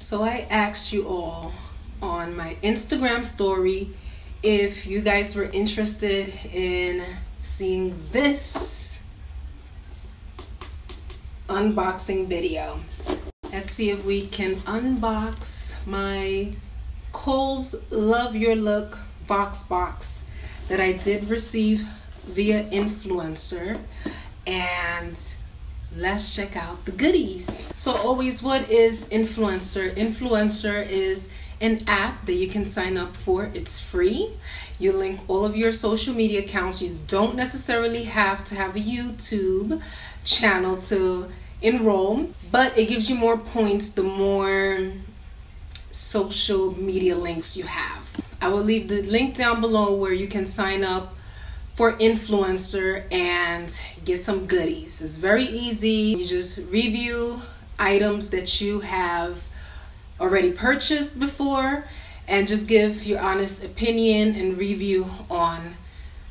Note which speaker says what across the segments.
Speaker 1: So I asked you all on my Instagram story if you guys were interested in seeing this unboxing video. Let's see if we can unbox my Kohl's Love Your Look Vox Box that I did receive via Influenster and let's check out the goodies. So always what is Influenster? Influenster is an app that you can sign up for. It's free. You link all of your social media accounts. You don't necessarily have to have a YouTube channel to enroll, but it gives you more points the more social media links you have. I will leave the link down below where you can sign up for Influenster and get some goodies. It's very easy. You just review items that you have already purchased before and just give your honest opinion and review on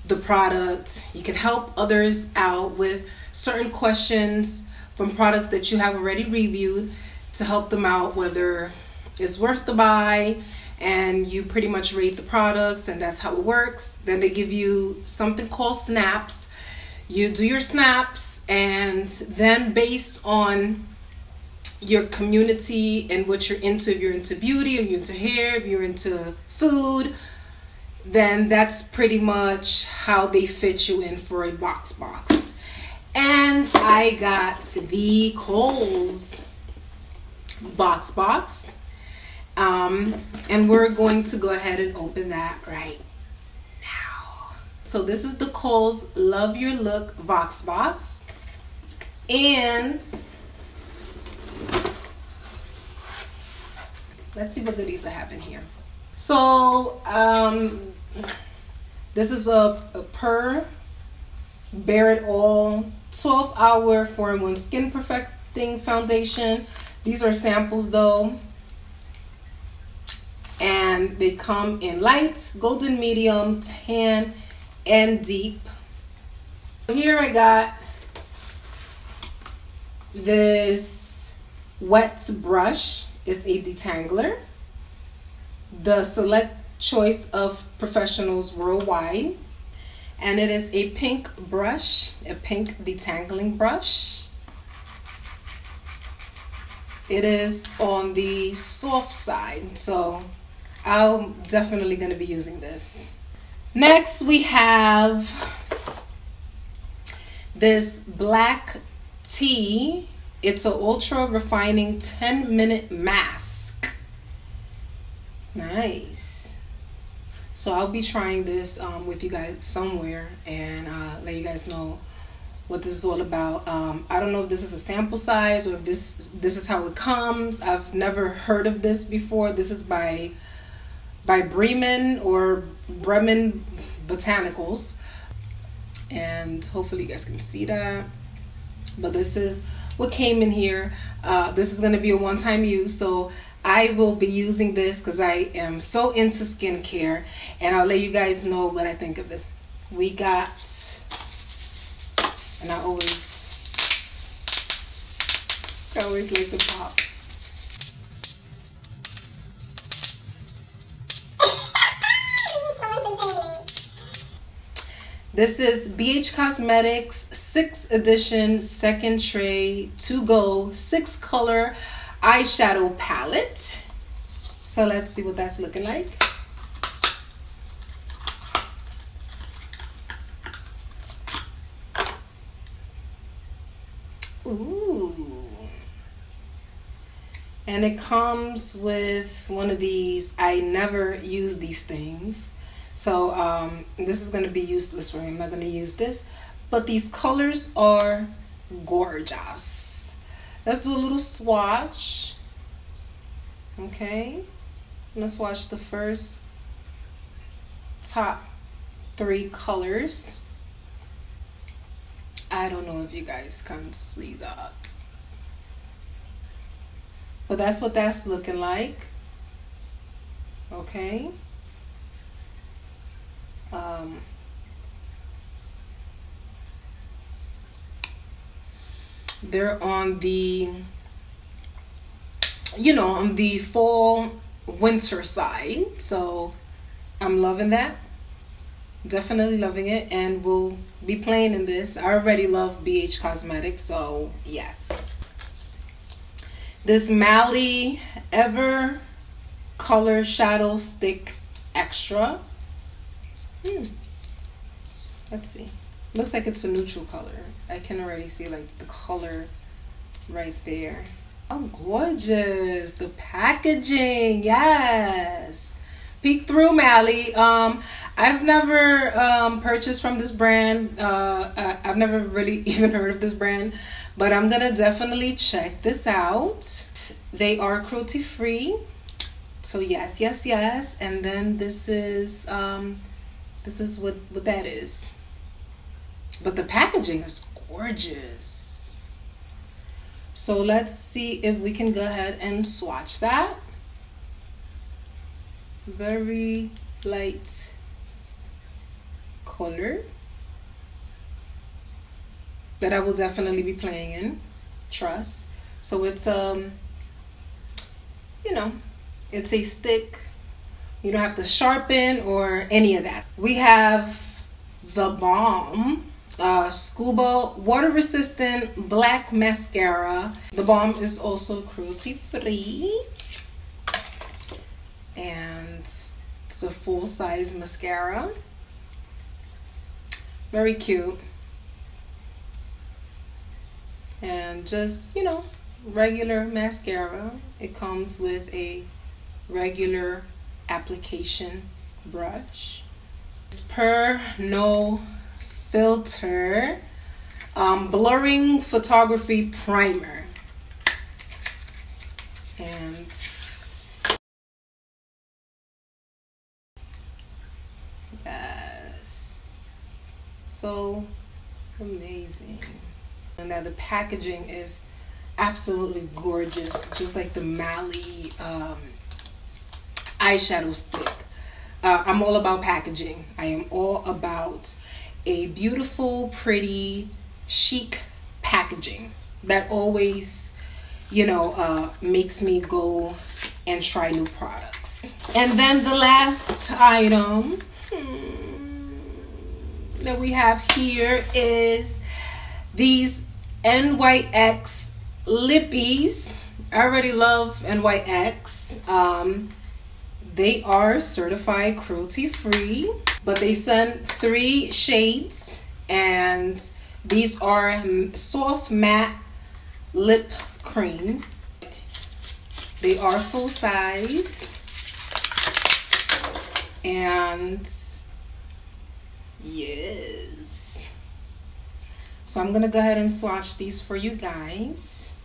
Speaker 1: the product. You can help others out with certain questions from products that you have already reviewed to help them out whether it's worth the buy and you pretty much rate the products and that's how it works. Then they give you something called snaps. You do your snaps and then based on your community and what you're into. If you're into beauty, if you're into hair, if you're into food, then that's pretty much how they fit you in for a Vox Box. And I got the Kohl's Vox Box. Um, and we're going to go ahead and open that right now. So this is the Kohl's Love Your Look Vox Box. And let's see what goodies I have in here. So, um, this is a, a Pur Bare It All 12 hour 4 in 1 skin perfecting foundation. These are samples though. And they come in light, golden medium, tan, and deep. Here I got this wet brush is a detangler. The select choice of professionals worldwide. And it is a pink brush, a pink detangling brush. It is on the soft side, so I'm definitely going to be using this. Next, we have this black tea it's an ultra refining 10 minute mask. Nice. So I'll be trying this um, with you guys somewhere and uh, let you guys know what this is all about. Um, I don't know if this is a sample size or if this this is how it comes. I've never heard of this before. This is by by Bremen or Bremen Botanicals. And hopefully you guys can see that. But this is what came in here. Uh, this is going to be a one-time use, so I will be using this because I am so into skincare, and I'll let you guys know what I think of this. We got, and I always, I always like to pop. This is BH Cosmetics 6th edition second tray to go 6 color eyeshadow palette. So let's see what that's looking like. Ooh. And it comes with one of these. I never use these things. So um, this is going to be useless for me. I'm not going to use this. But these colors are gorgeous. Let's do a little swatch. Okay. Let's watch the first top three colors. I don't know if you guys can see that. But that's what that's looking like. Okay um, they're on the you know, on the fall winter side. So I'm loving that. Definitely loving it. And we'll be playing in this. I already love BH Cosmetics. So yes. This Mally Ever Color Shadow Stick Extra. Hmm. Let's see. Looks like it's a neutral color. I can already see like the color right there. Oh, gorgeous. The packaging. Yes. Peek through Mally. Um, I've never um, purchased from this brand. Uh, uh I've never really even heard of this brand, but I'm gonna definitely check this out. They are cruelty free. So yes, yes, yes. And then this is um, this is what what that is. But the packaging is gorgeous. So let's see if we can go ahead and swatch that. Very light color that I will definitely be playing in. Trust. So it's um you know, it's a stick. You don't have to sharpen or any of that. We have the Balm uh, Scuba water resistant black mascara. The Balm is also cruelty free. And it's a full size mascara. Very cute. And just, you know, regular mascara. It comes with a regular application brush. Pur no filter um, blurring photography primer. And yes, so amazing. And now the packaging is absolutely gorgeous, just like the Mally um, eyeshadow stick. Uh, I'm all about packaging. I am all about a beautiful, pretty, chic packaging that always, you know, uh, makes me go and try new products. And then the last item hmm, that we have here is these NYX lippies. I already love NYX. Um, they are certified cruelty free, but they send three shades, and these are soft matte lip cream. They are full size, and yes. So I'm gonna go ahead and swatch these for you guys.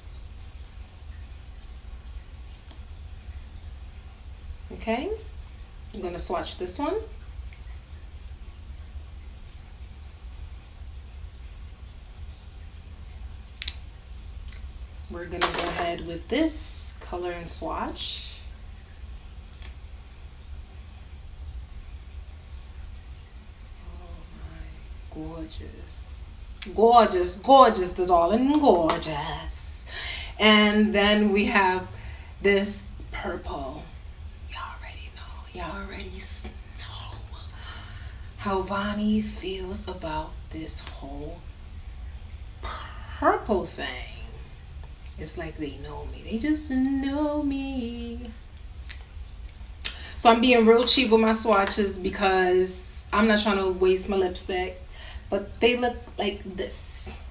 Speaker 1: Okay, I'm gonna swatch this one. We're gonna go ahead with this color and swatch. Oh my, gorgeous. Gorgeous, the darling, gorgeous. And then we have this purple Y'all already know how Vannie feels about this whole purple thing. It's like they know me. They just know me. So I'm being real cheap with my swatches because I'm not trying to waste my lipstick. But they look like this.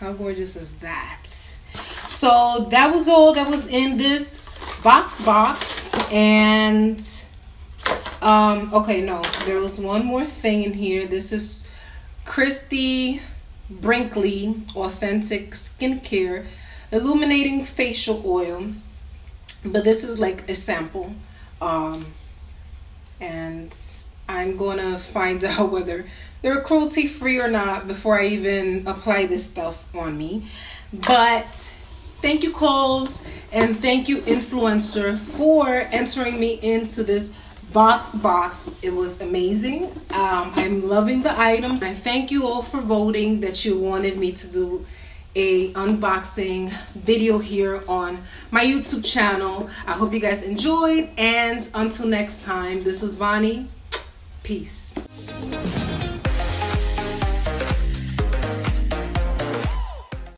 Speaker 1: How gorgeous is that? So that was all that was in this Vox Box. And um, okay, no, there was one more thing in here. This is Christie Brinkley Authentic Skincare Illuminating Facial Oil. But this is like a sample. Um, and I'm gonna find out whether they're cruelty free or not before I even apply this stuff on me. But Thank you, Kohl's, and thank you, Influenster, for entering me into this Vox Box. It was amazing. Um, I'm loving the items. I thank you all for voting that you wanted me to do a unboxing video here on my YouTube channel. I hope you guys enjoyed and until next time, this was Vannie. Peace.